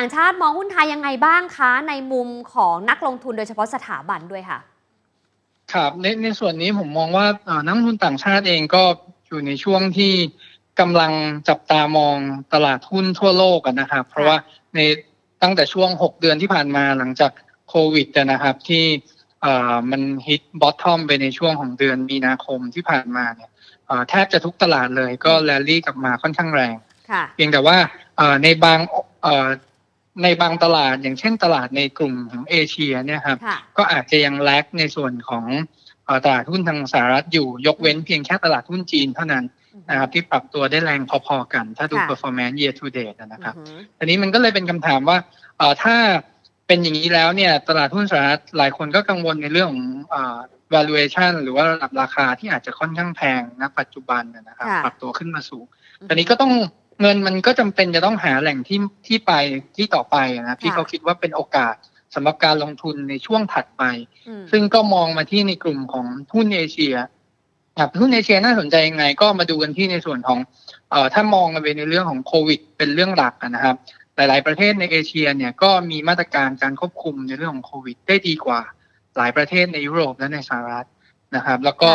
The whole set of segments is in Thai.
ต่างชาติมองหุ้นไทยยังไงบ้างคะ ในมุมของนักลงทุนโดยเฉพาะสถาบันด้วยค่ะ ครับในในส่วนนี้ผมมองว่านักลงทุนต่างชาติเองก็อยู่ในช่วงที่กำลังจับตามองตลาดหุ้นทั่วโลกนะครับ เพราะว่าในตั้งแต่ช่วง 6 เดือนที่ผ่านมาหลังจากโควิดนะครับที่มันฮิตบอททอมไปในช่วงของเดือนมีนาคมที่ผ่านมาเนี่ยแทบจะทุกตลาดเลยก็แรลลี่กลับมาค่อนข้างแรงเพียงแต่ว่าในบาง ในบางตลาดอย่างเช่นตลาดในกลุ่มของเอเชียเนี่ยครับก็อาจจะยังแลกในส่วนของตลาดหุ้นทางสหรัฐอยู่ยกเว้นเพียงแค่ตลาดหุ้นจีนเท่านั้นนะครับที่ปรับตัวได้แรงพอๆกัน ถ้าดู performance year to date นะครับอันนี้มันก็เลยเป็นคำถามว่าถ้าเป็นอย่างนี้แล้วเนี่ยตลาดหุ้นสหรัฐหลายคนก็กังวลในเรื่องของ valuation หรือว่าระดับราคาที่อาจจะค่อนข้างแพงณปัจจุบันนะครับ ปรับตัวขึ้นมาสูงตอนนี้ก็ต้อง เงินมันก็จำเป็นจะต้องหาแหล่งที่ที่ไปที่ต่อไปนะที่เขาคิดว่าเป็นโอกาสสำหรับการลงทุนในช่วงถัดไป ซึ่งก็มองมาที่ในกลุ่มของหุ้นเอเชียครับหุ้นเอเชียน่าสนใจยังไง ก็มาดูกันที่ในส่วนของเอ่อถ้ามองกันไปในเรื่องของโควิด เป็นเรื่องหลักนะครับ หลาย ๆ ประเทศในเอเชียเนี่ยก็มีมาตรการการควบคุมในเรื่องของโควิด ได้ดีกว่าหลายประเทศในยุโรปและในสหรัฐนะครับ แล้วก็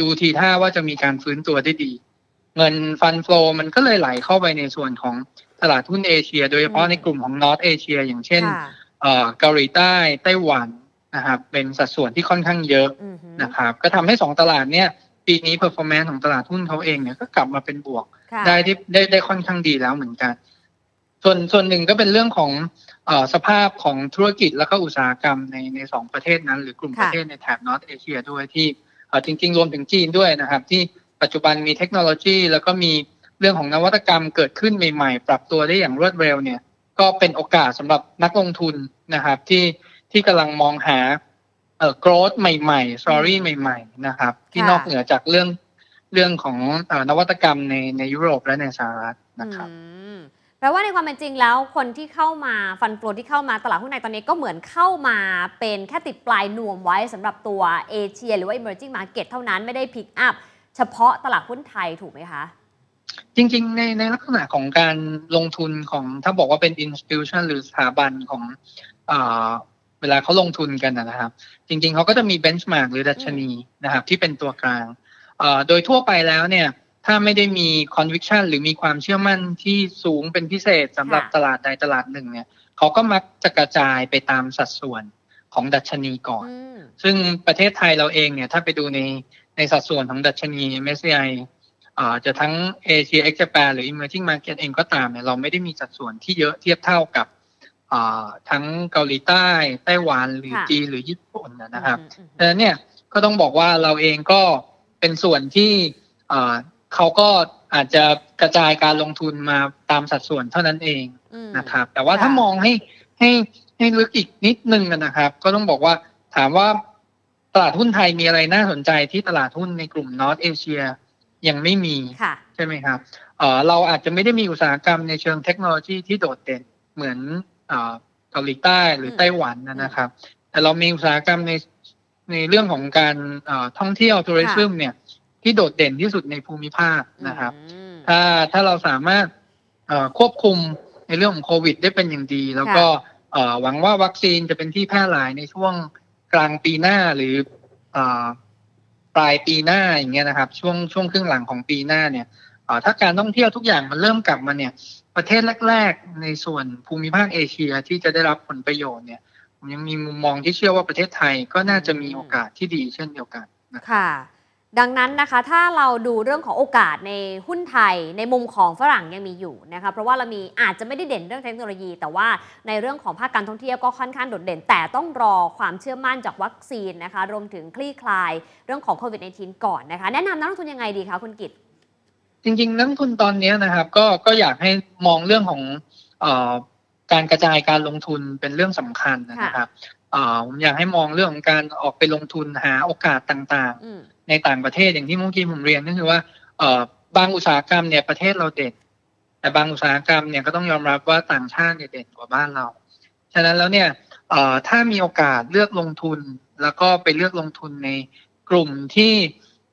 ดูทีท่าว่าจะมีการฟื้นตัวได้ดี เงินฟันฟลอมันก็เลยไหลเข้าไปในส่วนของตลาดหุ้นเอเชีย โดยเฉพาะในกลุ่มของนอตเอเชีย อย่างเช่นเกาหลีใต้ไต้หวันนะครับเป็นสัดส่วนที่ค่อนข้างเยอะนะครับ ก็ทำให้สองตลาดเนี่ยปีนี้ performance ของตลาดหุ้นเขาเองเนี่ยก็กลับมาเป็นบวก ได้ที่ได้ได้ค่อนข้างดีแล้วเหมือนกัน ส่วนส่วนหนึ่งก็เป็นเรื่องของอสภาพของธุรกิจแล้วก็อุตสาหกรรมในในสองประเทศนั้น หรือกลุ่มประเทศในแถบนอตเอเชียด้วยที่จริง ๆ รวมถึงจีนด้วยนะครับที่ ปัจจุบันมีเทคโนโลยี แล้วก็มีเรื่องของนวัตกรรมเกิดขึ้นใหม่ๆ ปรับตัวได้อย่างรวดเร็วเนี่ย ก็เป็นโอกาสสำหรับนักลงทุนนะครับ ที่ที่กำลังมองหาเอ่อ growth ใหม่ๆ story ใหม่ ๆ นะครับ ที่นอกเหนือจากเรื่องเรื่องของนวัตกรรมในในยุโรปและในสหรัฐนะครับแปลว่าในความเป็นจริงแล้วคนที่เข้ามาฟันโฟลที่เข้ามาตลาดหุ้นในตอนนี้ก็เหมือนเข้ามาเป็นแค่ติดปลายนวมไว้สำหรับตัวเอเชีย หรือว่า emerging market เท่านั้นไม่ได้พิกอัพ เฉพาะตลาดหุ้นไทยถูกไหมคะ จริงๆ ในในลักษณะของการลงทุนของถ้าบอกว่าเป็น institution หรือสถาบันของเวลาเขาลงทุนกันนะครับ จริง ๆ เขาก็จะมีเบนช์มาร์กหรือดัชนีนะครับ ที่เป็นตัวกลางโดยทั่วไปแล้วเนี่ยถ้าไม่ได้มี conviction หรือมีความเชื่อมั่นที่สูงเป็นพิเศษสำหรับตลาดใดตลาดหนึ่งเนี่ยเขาก็มักจะกระจายไปตามสัดส่วนของดัชนีก่อน ซึ่งประเทศไทยเราเองเนี่ยถ้าไปดูใน ในสัดส่วนของดัชนี MSCI จะทั้งเอเชียเอ็กซ์แปหรือ emerging market เองก็ตามเนี่ยเราไม่ได้มีสัดส่วนที่เยอะเทียบเท่ากับทั้งเกาหลีใต้ ไต้หวันหรือจีนหรือญี่ปุ่นนะครับดังนั้นเนี่ยก็ต้องบอกว่าเราเองก็เป็นส่วนที่เขาก็อาจจะกระจายการลงทุนมาตามสัดส่วนเท่านั้นเองนะครับ แต่ว่าถ้ามองให้ให้ให้ลึกอีกนิดนึงนะครับ ก็ต้องบอกว่าถามว่า ตลาดหุ้นไทยมีอะไรน่าสนใจที่ตลาดหุ้นในกลุ่มนอตเอเชียยังไม่มีใช่ไหมครับเราอาจจะไม่ได้มีอุตสาหกรรมในเชิงเทคโนโลยีที่โดดเด่นเหมือนเกาหลีใต้หรือไต้หวันนะครับ แต่เรามีอุตสาหกรรมในในเรื่องของการท่องเที่ยวทัวริซึมเนี่ย ที่โดดเด่นที่สุดในภูมิภาคนะครับ ถ้าถ้าเราสามารถควบคุมในเรื่องของโควิด ได้เป็นอย่างดี แล้วก็หวังว่าวัคซีนจะเป็นที่แพร่หลายในช่วงก ลางปีหน้าหรือปลายปีหน้าอย่างเงี้ยนะครับ ช่วงช่วงครึ่งหลังของปีหน้าเนี่ยถ้าการท่องเที่ยวทุกอย่างมันเริ่มกลับมาเนี่ย ประเทศแรก ๆ ในส่วนภูมิภาคเอเชียที่จะได้รับผลประโยชน์เนี่ยผมยังมีมุมมองที่เชื่อว่าประเทศไทยก็น่าจะมีโอกาสที่ดีเช่นเดียวกันค่ะ ดังนั้นนะคะถ้าเราดูเรื่องของโอกาสในหุ้นไทยในมุมของฝรั่งยังมีอยู่นะคะเพราะว่าเรามีอาจจะไม่ได้เด่นเรื่องเทคโนโลยี แต่ว่าในเรื่องของภาคการท่องเที่ยวก็ค่อนข้างโดดเด่น แต่ต้องรอความเชื่อมั่นจากวัคซีนนะคะรวมถึงคลี่คลายเรื่องของโควิด -19 ก่อนนะคะแนะนำนักลงทุนยังไงดีคะคุณกิตจริงๆนักทุนตอนนี้นะครับก็ก็อยากให้มองเรื่องของอการกระจายการลงทุนเป็นเรื่องสำคัญนะครับ ผมอยากให้มองเรื่องของการออกไปลงทุนหาโอกาสต่างๆ ในต่างประเทศอย่างที่เมื่อกี้ผมเรียนก็คือว่าบางอุตสาหกรรมเนี่ยประเทศเราเด่นแต่บางอุตสาหกรรมเนี่ยก็ต้องยอมรับว่าต่างชาติเนี่ยเด่นกว่าบ้านเรา ฉะนั้นแล้วเนี่ยถ้ามีโอกาสเลือกลงทุนแล้วก็ไปเลือกลงทุนในกลุ่มที่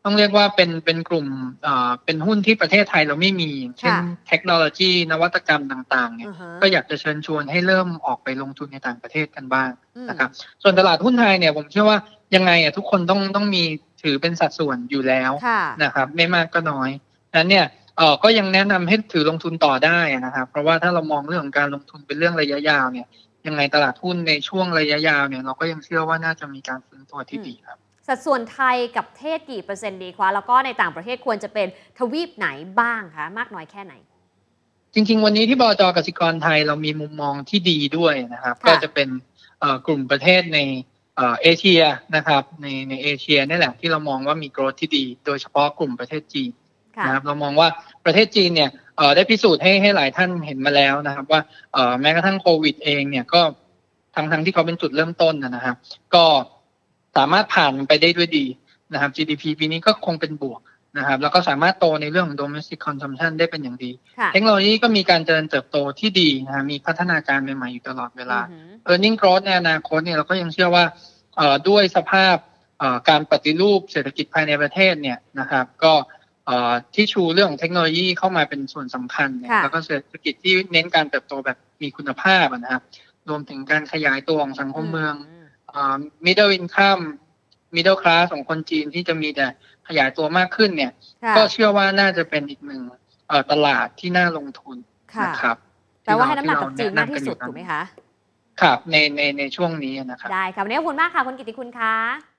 ต้องเรียกว่าเป็นเป็นกลุ่มเอ่อเป็นหุ้นที่ประเทศไทยเราไม่มีอย่างเช่นค่ะเทคโนโลยีนวัตกรรมต่างๆเนี่ยอือฮะก็อยากจะเชิญชวนให้เริ่มออกไปลงทุนในต่างประเทศกันบ้างอืมนะครับ ส่วนตลาดหุ้นไทยเนี่ยผมเชื่อว่ายังไงอะทุกคนต้องต้องมีถือเป็นสัดส่วนอยู่แล้วค่ะนะครับ ไม่มากก็น้อยนั้นเนี่ยเออก็ยังแนะนำให้ถือลงทุนต่อได้นะครับ เพราะว่าถ้าเรามองเรื่องของการลงทุนเป็นเรื่องระยะยาวเนี่ยยังไงตลาดหุ้นในช่วงระยะยาวเนี่ยเราก็ยังเชื่อว่าน่าจะมีการฟื้นตัวที่ดีครับ สัดส่วนไทยกับเทศกี่เปอร์เซ็นต์ดีคะแล้วก็ในต่างประเทศควรจะเป็นทวีปไหนบ้างคะมากน้อยแค่ไหน จริง ๆ วันนี้ที่บจกสิกรไทยเรามีมุมมองที่ดีด้วยนะครับค่ะก็จะเป็นเอ่อกลุ่มประเทศในเอ่อเอเชียนะครับในในเอเชียนี่แหละที่เรามองว่ามีโกรธที่ดี โดยเฉพาะกลุ่มประเทศจีนค่ะนะครับเรามองว่าประเทศจีนเนี่ยเอ่อได้พิสูจน์ให้ให้หลายท่านเห็นมาแล้วนะครับ ว่าเอ่อแม้กระทั่งโควิดเองเนี่ยก็ทั้งทั้งที่เขาเป็นจุดเริ่มต้นนะนะครับ ก็ สามารถผ่านมันไปได้ด้วยดีนะครับ GDP ปีนี้ก็คงเป็นบวกนะครับ แล้วก็สามารถโตในเรื่องของ domestic consumption ได้เป็นอย่างดีค่ะเทคโนโลยีก็มีการเจริญเติบโตที่ดีนะฮะมีพัฒนาการใหม่ๆอยู่ตลอดเวลาอือหือ e a r n i n g growth ในอนาคตเนี่ยเราก็ยังเชื่อว่าเอ่อด้วยสภาพเอ่อการปฏิรูปเศรษฐกิจภายในประเทศเนี่ยนะครับ ก็เอ่อที่ชูเรื่องของเทคโนโลยีเข้ามาเป็นส่วนสำคัญเนี่ยค่ะแล้วก็เศรษฐกิจที่เน้นการเติบโตแบบมีคุณภาพอะนะครับรวมถึงการขยายตัวของสังคมเมือง เอ่อ middle income middle class ของคนจีนที่จะมีแต่ขยายตัวมากขึ้นเนี่ยค่ะก็เชื่อว่าน่าจะเป็นอีกหนึ่งเอ่อตลาดที่น่าลงทุนค่ะนะครับแปลว่าให้น้ำหนักกับเรจีนมากที่สุดแะำนอยู่ถูกไหมคะ ครับในในในช่วงนี้นะครับ ได้ค่ะวันนี้ขอบคุณมากค่ะ คุณกิติคุณคะ